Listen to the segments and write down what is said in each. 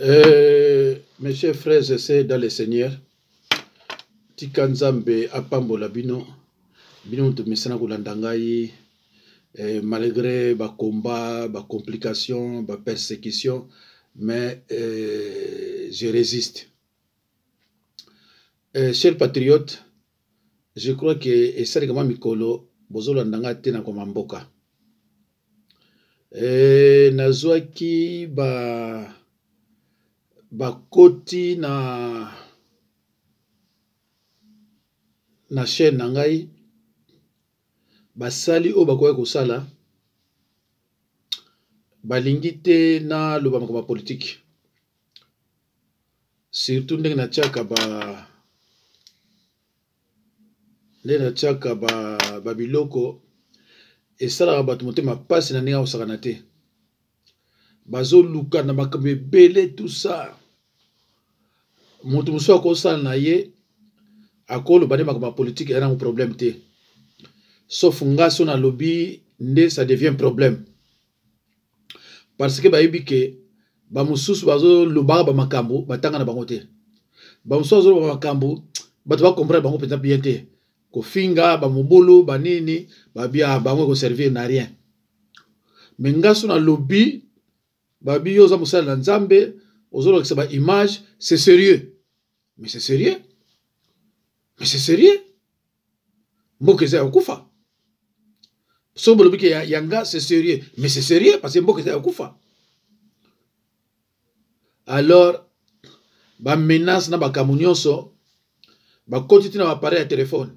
Euh, mes chers frères et sœurs dans le Seigneur, tika nzambe apambola bino bino moto mesana kolanda ngai eh, malgré bacombat bacomplication bapersécution mais eh, je résiste eh, cher patriote je crois que esali kama mikolo bozolanda nga te na koma mboka e, nazwaki ba bakoti na na chaîne na ngai basali oyo bakoki kosala balingi te naloba makambo ya politike surtout ndenge natiaka ba nde natiaka babiloko ba esalaka bato motema mpasi na ndenge akosakana te bazoluka na makambo ebele tusa moto mosusu akosala na ye akoloba nde makambo ya politike eya nango problème te sauf nga so nalobi nde ça devient problème parce que bayebi ke bamosusu bazolobaka bamakambo batanga na bango te bamosusu bazoloba bamakambo bato bakomprendre bango mpenza bien te kofinga bamobolo banini babia ah, bango ekoservir na rien me nga so nalobi babi yo oza mosali na nzambe ozolakisa baimage c'est sérieux mais c'est sérieux mais c'est sérieux mboka eza ya kokufa soki bolobi ke yanga c'est sérieux mais c'est sérieux parce que mboka eza ya kokufa alors bamenace na makambo nyonso bakoti ntina baappareil ya telefone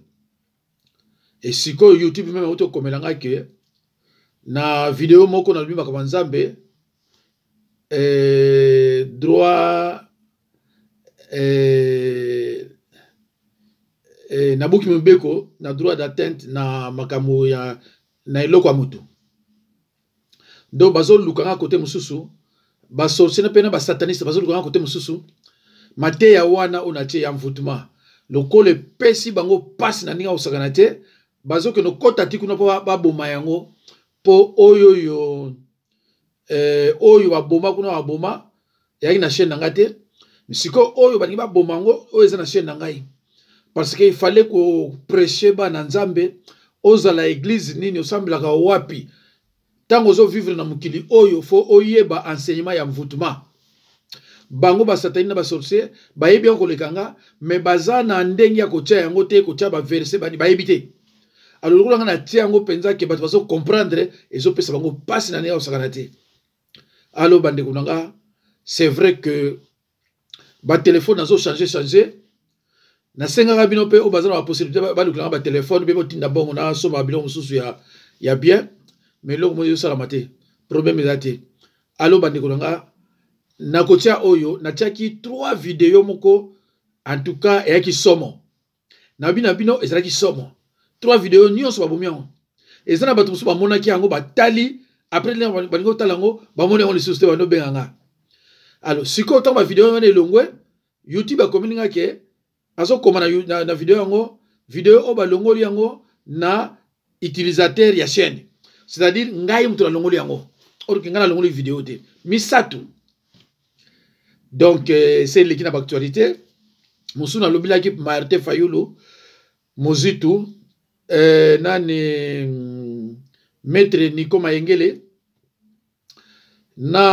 e sikoyo youtube meme auti okomela ngai ke na video moko nalobi makambo ya nzambe eh, droit eh, eh, nabuki mibeko na droit d'atteinte na makambo ya na eloko ya moto donc bazoluka nga kote mosusu basorcene mpe na basataniste bazoluka nga kote mosusu mateya wana oyo natie ya envoutment lokola epesi bango mpasi na ndenge akosakana te bazokende kokota ti kuna mpo baboma yango mpo oyo oyo eh, oyo baboma kuna baboma eyaki na chaîne na ngai te sikoyo oyo balingi baboma yango oyo eza na chaîne na ngai parce que ifale kopreche bana nzambe ozala eglize nini osambelaka wapi ntango ozovivre na mokili oyo fo oyeba enseignement ya mvutuma bango basatani na basorcier bayebi yango koleka nga me baza na ndenge ya kotya yango te kotya baverse bani bayebi te alo lokola nga natya yango mpenza ke bato bazo comprendre ezopesa bango mpasi na ndenge ya kosakana te alo bandeko na nga c'est vrai que batelefone azo change change nasengaka bino mpe oyo baza na bapossibilité balukelanga batelefone mpe botinda mbongo na somba biloko mosusu ya, ya bien mai eloko moko ezosalama te problème eza te alo bandeko na nga nakotia oyo natiaki trois video moko en tout cas eyaki somo nabi na bino ezalaki somo trois video nyonso babomi yango eza na bato mosusu bamonaki yango batali après balingi kotala yango bamoni yango lisusu te banobenga nga alo sikoyo ntango bavideo wana elongwe youtube akomi ninga ke azokoma na, na, na video yango video oyo balongoli yango na utilisateur ya chaîne c'est-à-dire ngai moto nalongoli yango orke ngai nalongoli video te misato donc euh, se eleki na baactualité mosusu nalobelaki marte fayulu mozitu euh, nani mm, maître nico mayengele na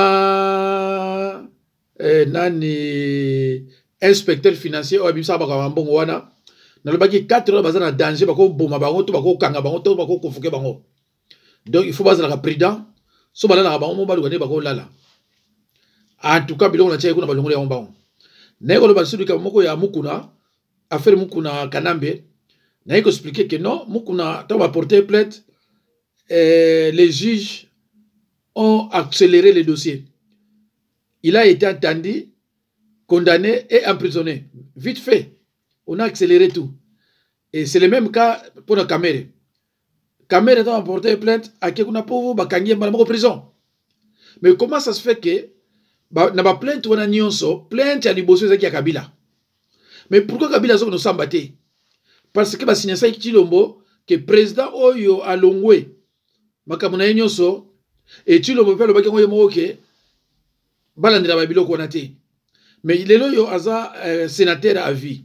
eh, nani inspecteur financier oyo abimisa bakanga mbongo wana nalobaki 4 heures baza na danger bakoboma bango to bakokanga bango to bakokofuke bango donc il faut bazalaka prudent so balalaka bango mo baluka nde bakolala en tout cas biloko na tiaki kuna balongoli yango bango naye koloba lisusu likambo moko ya mukuna affaire mukuna kanambe naye koexplike ke non mukuna ntango baporte plainte eh, les juges ont accéléré le dossier il a été entendu, condamné et emprisonné. Vite fait, on a accéléré tout. Et c'est le même cas pour la Kamere. Kamere ntango aporte plainte ake kuna mpo bakangi ye mbala moko prison mais comment ça se fait que ba, na baplainte wana nyonso plainte ya liboso ezalaki ya kabila mais pourquoi kabila azokende osamba te parce que basinyasaki tilombo ke président oyo alongwe makambo na ye nyonso etilombo mpe alobaki yango ye moko ke balandela babiloko wana te mais lelo oyo aza euh, sénateur à vie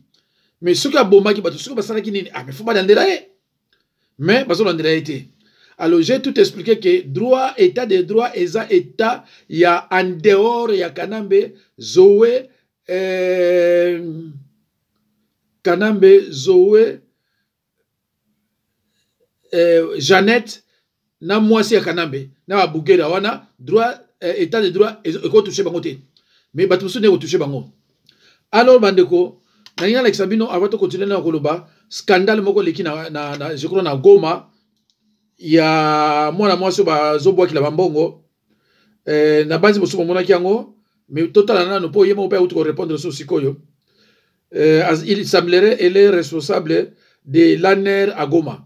mais soki abomaki bato soki basalaki nini ah, mais fo balandela ye mais bazolandela ye te alors j'ai tout expliqué que droit état de droit eza état ya en dehors ya kanambe zoe eh, kanambe zoe eh, jeannette na mwasi ya kanambe na babugera wana droit eh, état de droit ekotouche bango te mais bato mosusu nde ekotouche bango alors bandeko nalingi nalakisa bino avant tokontinue na koloba scandale moko eleki na, na, na, je crois na goma ya mwana mwasi oyo bazobwakela bambongo eh, na banzi mosusu bamonaki yango mais totala nano mpo ye moko mpe auti korépondre so sikoyo eh, il semblerait ele responsable de laner agoma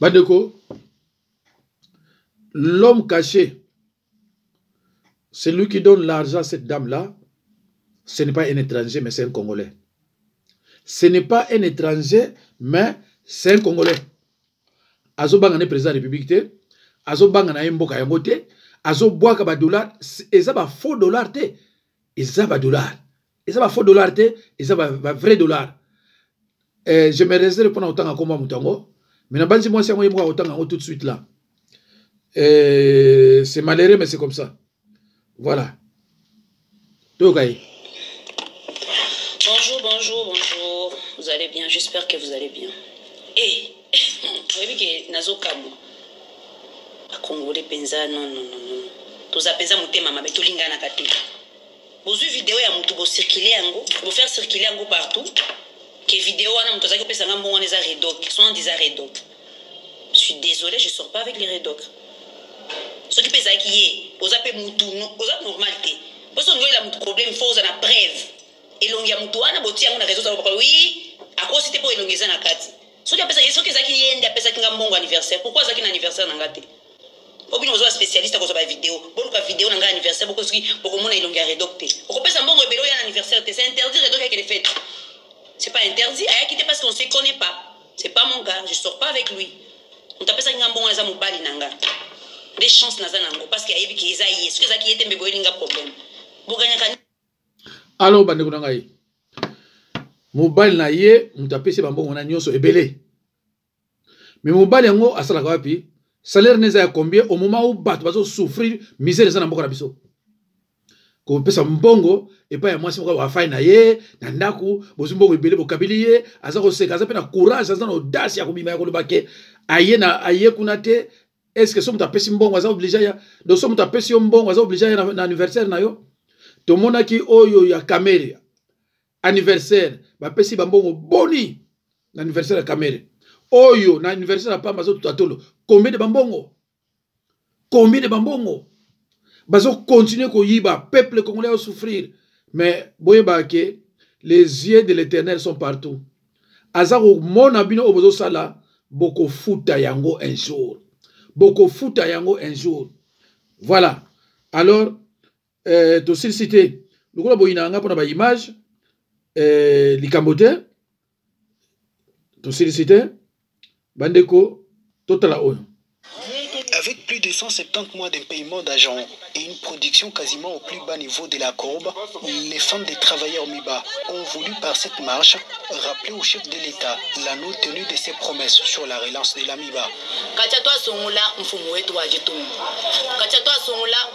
Badeko, l'homme caché, c'est lui qui donne l'argent à cette dame-là. Ce n'est pas un étranger, mais c'est un Congolais. Ce n'est pas un étranger, mais c'est un Congolais. Azo bangane président de la République, te. azo bangana ye mboka yango te. Azo bwaka ba dollars, eza ba faux dollars te. Eza ba dollars. eza ba faux dollar te eza ba, ba vrai dollar eh, je me réserve mpona kotanga nkombo ya moto yango mais nabanzi mwasi yango ye moko akotanga yango tout de suite là eh, c'est malheureux mais c'est comme ça voilà toyoka ye bonjour bonjour bonjour vous allez bien j'espère que vous allez bien e eh, oyebi ke nazokamwa bakongole mpenza non non non non toza mpenza motema mabe tolinganaka te bozwi video ya motu bo circule yango bo faire circule yango partout ke video wana motu azalaki kopesa nga mbongo wana eza redoc son andi eza redoc je suis désolé je sors pas avec les redoc soki mpe ezalaki ye oza mpe motu oza normal te mposo ongelela motu problème fo oza na preuve elongi ya motu wana botia yango na réseau zalobaka wi akosi te mpo elongi eza na kati soki apesaki soki ezalaki ye nde apesaki nga mbongo anniversaire pourkoi azalaki na anniversaire na nga te obi ozo specialiste akozwa ba video boluka video na ngai anniversaire boko soki bokomona elongi ya redoc te okopesa mbongo ebele oya na anniversaire te c'est interdit redoc yake les fêtes c'est pas interdit ayaki te parce qu'on se connaît pas c'est pas mon gars je sors pas avec lui moto apesaki nga mbongo naza mobali na nga nde chance naza na yango parce que ayebi ke eza ye soki ezaki ye te mbe boyeli nga problème boganyaka alo bandeko na ngai mobali na ye moto apesi bambongo na nyonso ebele mais mobali yango asalaka wapi salaire neza ya combien au moment où bato bazo souffrir misère eza na mboka na biso kopesa mbongo epai ya mwasi moko afai na ye na ndako bozwi mbongo ebele bokabili ye aza koseka aza mpe na courage aza na audace ya kobima ya koloba ke aye na aye kuna te estce so moto apesi mbongo aza oblige ya donc so moto apesi yo mbongo aza oblige ya na, na anniversaire na yo tomonaki oyo ya kameria anniversaire bapesi bambongo boni na anniversaire ya kamere oyo na anniversaire ya pamba azotutatolo combien de bambongo combien de bambongo bazokontinue koyiba peuple congolais aosouffrir mais boyebaka ke les yeux de l'éternel sont partout aza komona bino oyo bozosala bokofuta yango un jour bokofuta yango un jour voilà alors euh, tosilisi te lokola boyina yanga mpona baimage Eh, les te tosilisi te bandeko totala oyo Avec plus de 170 mois de paiement d'agents et une production quasiment au plus bas niveau de la courbe, les femmes des travailleurs MIBA ont voulu par cette marche rappeler au chef de l'État la non-tenue de ses promesses sur la relance de la MIBA.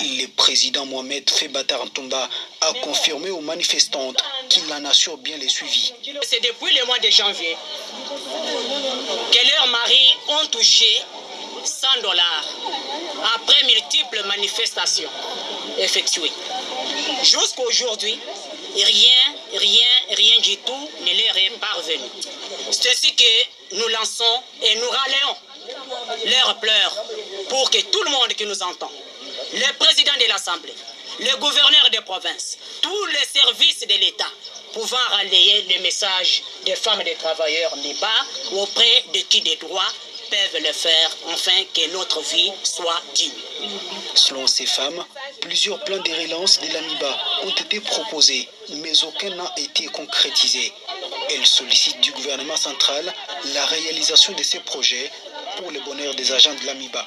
Le président Mohamed Febatar Ntumba a confirmé aux manifestantes qu'il en assure bien les suivis. C'est depuis le mois de janvier que leurs maris ont touché 100 dollars après multiples manifestations effectuées. Jusqu'aujourd'hui, rien, rien, rien du tout ne leur est parvenu. C'est ce que nous lançons et nous rallions leurs pleurs pour que tout le monde qui nous entend, le président de l'Assemblée, le gouverneur des provinces, tous les services de l'État pouvant rallier le message des femmes et des travailleurs bas auprès de qui des droits peuvent le faire, afin que notre vie soit digne. Selon ces femmes, plusieurs plans de relance de l'AMIBA ont été proposés, mais aucun n'a été concrétisé. Elle sollicite du gouvernement central la réalisation de ces projets pour le bonheur des agents de l'AMIBA.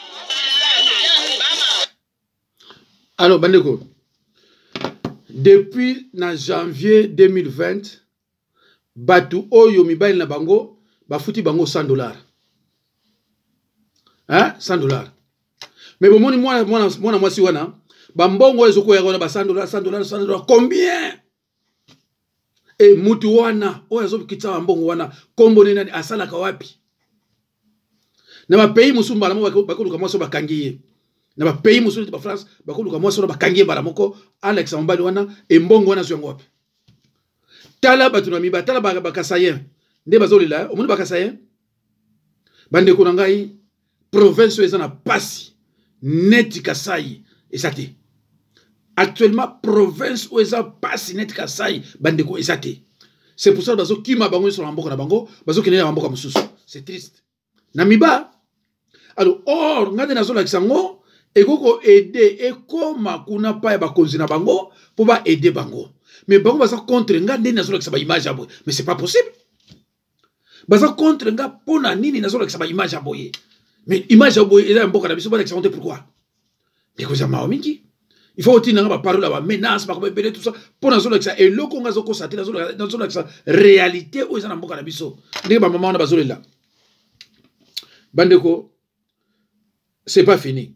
Alors, Bandeko, depuis na janvier 2020, Batu Oyo Mibali na bango bafuti bango 100 dollars. Hein? 100 dollars. mais bomoni mwana mwana mwana mwasi wana bambongo oyo ezokweyaka wana basandola sandola sandola combien e mutu wana oyo azokitisa bambongo wana nkombo nde nani asalaka wapi na bapays mosusu mbala moko bakoluka mwasi oyo bakangi ye na bapays mosusu neti bafrance bakoluka mwasi wana bakangi ye mbala moko alakisa mobali wana embongo wana azwi yango wapi tala bato na miba tala bakasayen nde bazolela omoni bakasayen bandeko na ngai province oyo eza na pasi neti kasai eza te actuellement province oyo eza pasi neti kasai bandeko eza te c'est pour ça bazokima bango nyonso na bamboka na bango bazokende na bamboka mosusu c'est triste na miba alors or ngai nde nazolakisa yango ekoki koaide ekoma kuna mpa ya bakonzi na bango mpo baaide bango mais bango baza contre ngai nde nazolakisa baimage ya boye mais c'est pas possible baza contre nga mpo na nini nazolakisa baimage ya boye mais image ya boye eza ya mboka na biso balakisa yango te pourkui ndeko eza mawa mingi il faut otinda nga baparole ya bamenace makambo ebele tout ça mpo nazolakisa eloko nga azokosa te nazolakisa réalité oyo eza na mboka na biso ndenge bamama wana bazolela bandeko c'est pas fini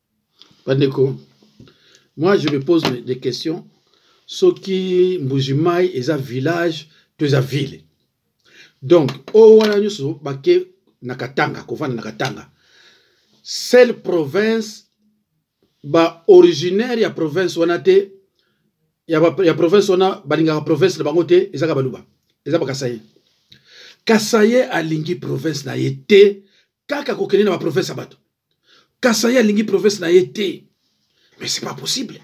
Bandeko, moi je me pose des questions soki mbujimai eza village to eza ville donc oyo wana nyonso bake na katanga kovanda na katanga seule province ba originaire ya province wana te ya, ba, ya province wana balingaka province na bango te ezaka baluba eza bakasaye kasaye alingi province na ye te kaka kokende na baprovince ya bato kasai alingi province na ye te mais c'est pas possible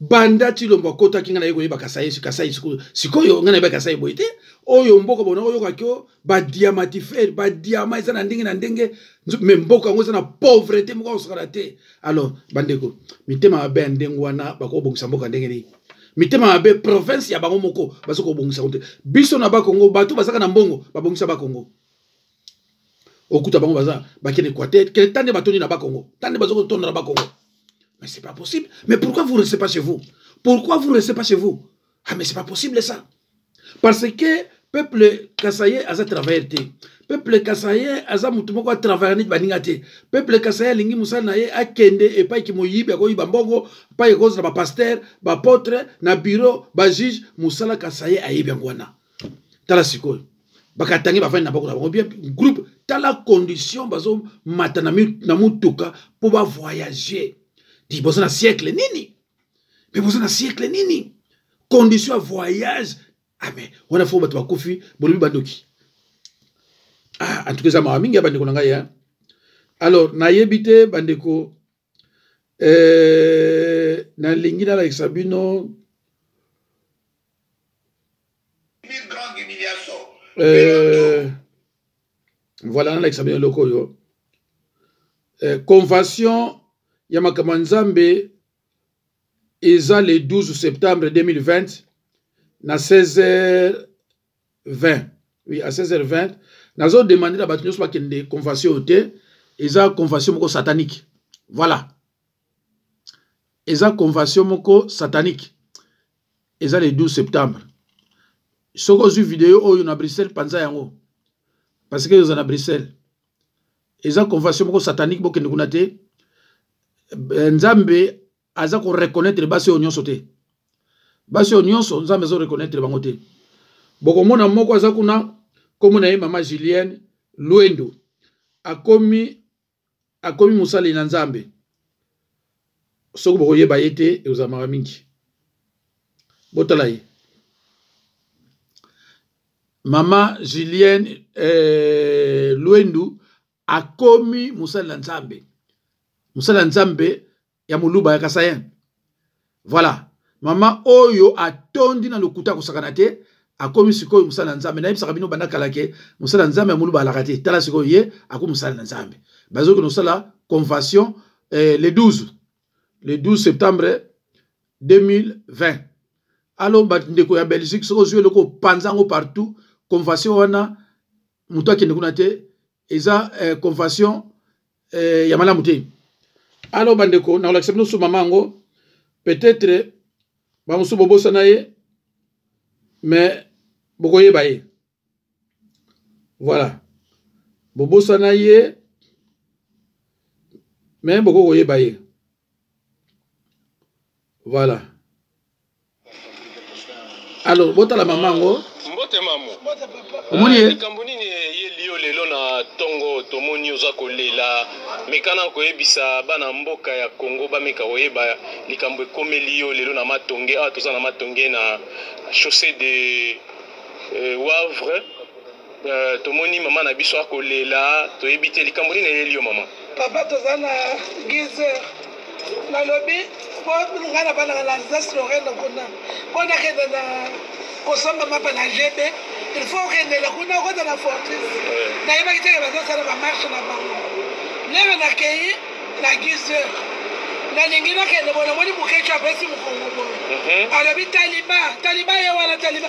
banda tilombo akotaki ngai naye koyeba kasai kasai sikoyo ngai nayeba kasai boye te oyo mboka bona oyokaki o badiamatifere badiama eza na ndenge na ndenge me mboka yango eza na pauvrete moko akosakana te alors bandeko mitema mabe ya ndenge wana bakobongisa mboka ndenge nini mitema mabe province ya bango moko baza kobongisa yango te biso na bakongo bato bazaka na mbongo babongisa bakongo okuta bango baza bakende équateur kele tande batondi na bakongo tande baza kotonda na bakongo mais c'est pas possible mais pourquoi vous restez pas chez vous pourquoi vous restez pas chez vous ah mais c'est pas possible ça parce que peuple kasaye aza travailleur te peuple kasaye aza motu moko atravailleur neti baninga te peuple kasaye alingi mosala na ye akende epai kimoyibi akoyiba mbongo epai ekozala bapaster bapotre na bureau bajuge mosala kasaye ayebi yango wana tala sikoyo bakatangi bafandi na bako na bango bien groupe tala condition bazomata na motuka mpo bavoyage ti boza na siècle nini mpe boza na siècle nini condition ya voyage ame ah, wana fo bato bakufi bolobi bandoki ah, en tout cas eza mawa mingi ya bandeko na ngai hein? alors nayebi te bandeko eh, nalingi nalakisa bino eh, voilà nalakisa bino eloko oyo eh, convention ya makambo ya nzambe eza le 12 septembre 2020 na 16 20 oui à 16h20 nazo demander na bato nyonso bakende convention oyo te eza convention moko satanique voilà eza convention moko satanique eza le 12 septembre soki ozwi video oyo na bruxelles mpanza yango parce que eza na bruxelles eza convention moko satanique bokende kuna te eh, nzambe aza ko reconnaître basi oyo nyonso te basi oyo nyonso nzambe azo reconnaître bango te bokomona moko aza kuna nkombo na ye mama julienne lwendo akomi akomi mosali na nzambe soki bokoyeba ye te ekozamaka mingi botala ye mama julienne eh, lwendu akomi mosali na nzambe mosali na nzambe ya moluba ya kasayen voilà mama oyo atondi na lokuta akosakana te akomi sikoyo mosala ya nzambe nayebisaka bino banda kala ke mosala ya nzambe ya moluba alaka te tala sikoyo ye akomi mosala na nzambe bazoki nosala convention eh, le 12 le 12 septembre 2020 alo bandeko ya belgique soki ozwi eloko opanza yango partout convention wana moto akende kuna te eza eh, convention eh, ya malamu te alo bandeko nakolakisa bino susu mama yango peut-être bamosusu bobosana ye mais bokoyeba ye voilà bobosana ye mais bokoki koyeba ye voilà alors botala mama yango mbote mamu omoni ye likambo nini eyeli yo lelo na ntongo tomoni oza kolela mekana koyebisa bana mboka ya kongo bameka koyeba likambo ekomeli yo lelo na matonge awa toza na matonge na chaussée de euh, wavre Euh, tomoni mama na biso akolela toyebi te likambo nini eyeli yo mama papa toza na gizer nalobi po ngai na bana na alsace lorraine kuna po nakende na kosomba mapa na gb il faut okendela kuna okota na fortis nayebaki teke bazosala bamarshe na bango lelo nakei na gizer nalingi nakende bona moni mokeco apesi mokongo boye mhm. alobi taliba taliba ye wana taliba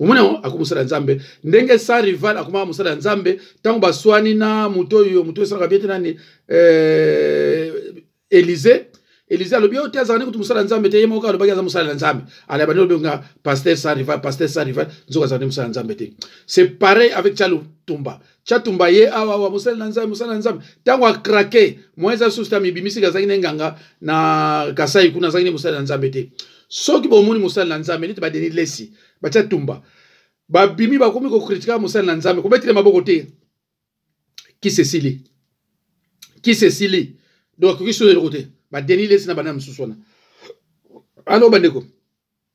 omoni yango akomi mosala ya nzambe ndenge sans rival akomaka mosala ya nzambe ntango baswani na moto oyo moto esalaka bie te nani eh, elize elize alobi yo te azalaka nekutu mosala ya nzambe te ye moko alobaki aza mosala ya nzambe alabani olobi nga paster sans rival paster sans rival nzoka azalaka nde mosala ya nzambe te c'est pareil avec chalo tumba chatumba ye awa ah, awa mosali na nzambe mosali na nzambe ntango akrake mwa eza susu te amibimisi ke azalaki na enganga na kasai kuna azalaki ne mosali na nzambe te soki bomoni mosali na nzambe neti badeni lesi batya tumba babimi bakomi kokritika mosali na nzambe kobetele maboko te kisi esili kisi esili donc akoki solo eloko te badeni lesi na bana mosusu wana alo bandeko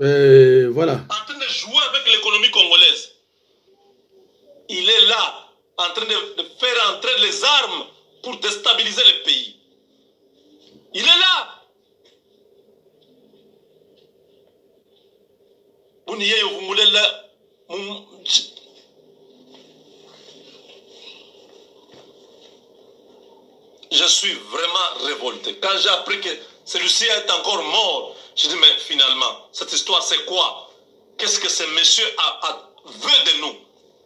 eh, en train de jouer avec l'économie congolaise il est là en train de, faire entrer les armes pour déstabiliser le pays il est là je suis vraiment révolté. Quand j'ai appris que celui-ci est encore mort, je dis, mais finalement, cette histoire, c'est quoi Qu'est-ce que ce monsieur a, veut de nous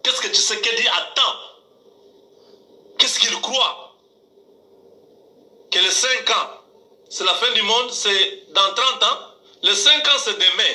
Qu'est-ce que tu sais qu'il dit Attends Qu'est-ce qu'il croit Que les 5 ans, c'est la fin du monde, c'est dans 30 ans. Les 5 ans, c'est demain.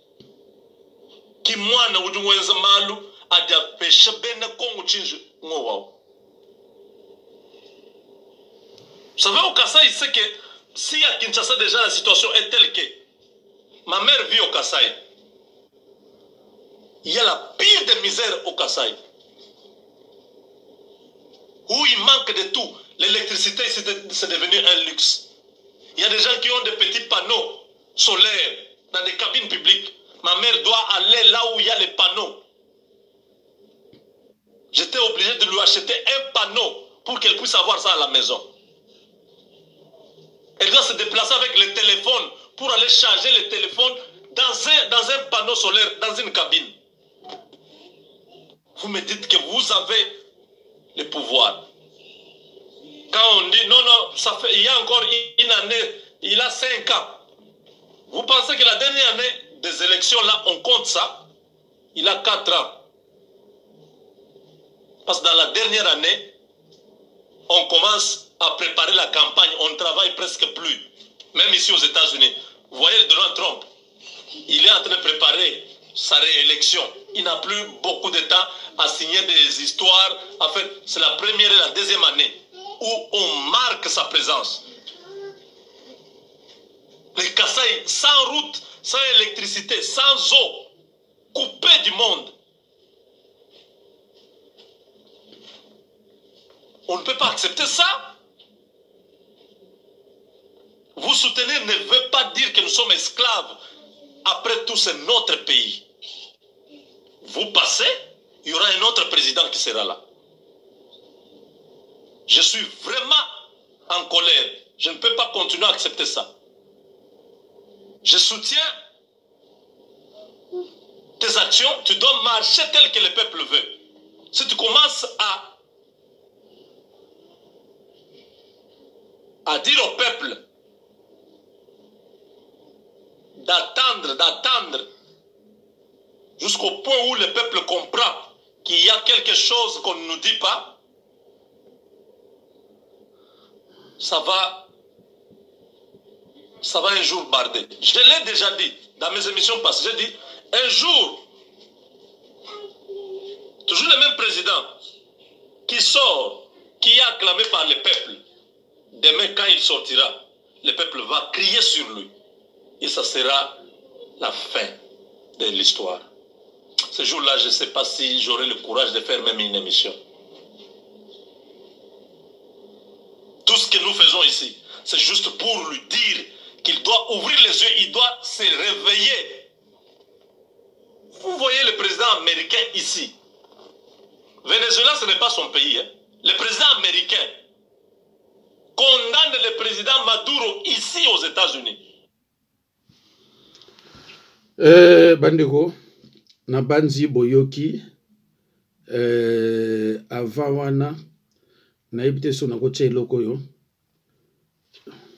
kimwana kuti wenza malu adi apesha bena kongo chinji ngo wao savez au kasai c'est que si à kinshasa déjà la situation est telle que ma mère vit au kasai il y a la pire de misère au kasai où il manque de tout l'électricité c'est devenu un luxe il y a des gens qui ont des petits panneaux solaires dans des cabines publiques. Ma mère doit aller là où il y a les panneaux. J'étais obligé de lui acheter un panneau pour qu'elle puisse avoir ça à la maison. Elle doit se déplacer avec le téléphone pour aller charger le téléphone dans un, dans un panneau solaire, dans une cabine. Vous me dites que vous avez les pouvoirs. Quand on dit non, non, ça fait, il y a encore une année, il a cinq ans. Vous pensez que la dernière année des élections, là, on compte ça Il a quatre ans. Parce que dans la dernière année, on commence à préparer la campagne. On ne travaille presque plus. Même ici aux États-Unis. Vous voyez Donald Trump, il est en train de préparer sa réélection il n'a plus beaucoup de temps à signer des histoires. En fait, c'est la première et la deuxième année où on marque sa présence. Les Kassai, sans route, sans électricité, sans eau, coupés du monde. On ne peut pas accepter ça. Vous soutenir ne veut pas dire que nous sommes esclaves. Après tout, c'est notre pays vous passez, il y aura un autre président qui sera là. Je suis vraiment en colère. Je ne peux pas continuer à accepter ça. Je soutiens tes actions. Tu dois marcher tel que le peuple veut. Si tu commences à, à dire au peuple d'attendre, d'attendre, jusqu'au point où le peuple comprend qu'il y a quelque chose qu'on ne nous dit pas, ça va, ça va un jour barder. Je l'ai déjà dit dans mes émissions passées. J'ai dit, un jour, toujours le même président qui sort, qui est acclamé par le peuple, demain quand il sortira, le peuple va crier sur lui. Et ça sera la fin de l'histoire. Ce jour-là, je ne sais pas si j'aurai le courage de faire même une émission. Tout ce que nous faisons ici, c'est juste pour lui dire qu'il doit ouvrir les yeux, il doit se réveiller. Vous voyez le président américain ici. Venezuela, ce n'est pas son pays. Hein. Le président américain condamne le president Maduro ici aux Etats-Unis. Euh, bandeko na banzi boyoki euh, avant wana nayebi te so nakotia eloko oyo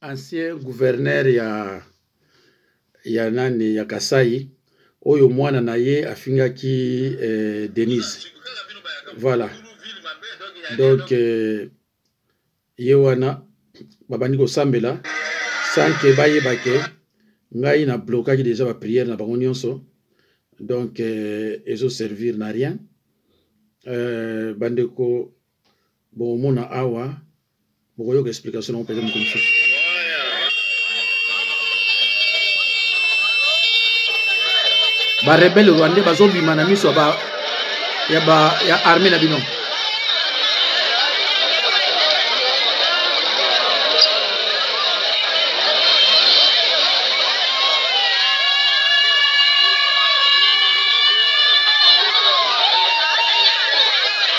ancien gouverneur ya ya nani ya Kasai oyo mwana na ye afingaki eh, Denise voilà donc eh, ye wana babandi kosambela sans que bayeba ke ngai na blokaki déjà ba prière na bango nyonso donc eh, ezo servir na rien euh, bandeko bokomona awa bokoyoka explication nango mpenza mokolo mosusu barebele rwandais bazobima na miso ya armée na bino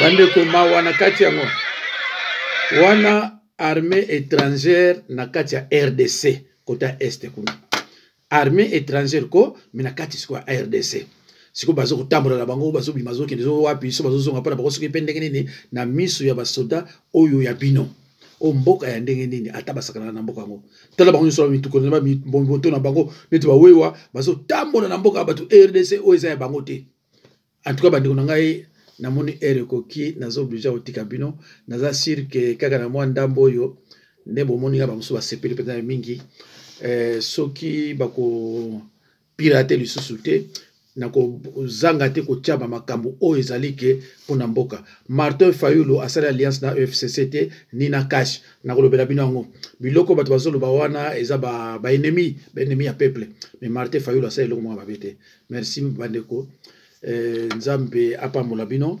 bandeko mawa na kati yango wana armée étrangère na kati ya rdc kota este kuna armée étrangère ko me na kati sikoyo ya rdc sikoyo bazo kotambola na bango bazobima bazokende zo wapi so bazozonga mpona bango soki mpe ndenge nini na miso ya basoda oyo ya bino o mboka ya ndenge nini ata basakanaka na mboka yango tala bango nyonso bamitukoli na bamiboto na bango neti bawewa bazotambola na mboka ya bato rdc oyo eza ya bango te en tout cas bandeko na ngai namoni ere ekoki naza oblige ya kotika bino naza sur ke kaka na mwa ndambo oyo nde bomoni nga bamosusu basepeli mpenza ya mingi eh, soki bako pirate lisusu te na kozanga te kotya bamakambo oyo ezali ke mpo na mboka martin fayulu asali alliance na efcc te ni na cash na kolobela bino yango biloko bato bazoloba wana eza baennemi ba baennemi ya peuple mais martin fayulu asali eloko moko mabe te merci bandeko eh, nzambe apambola bino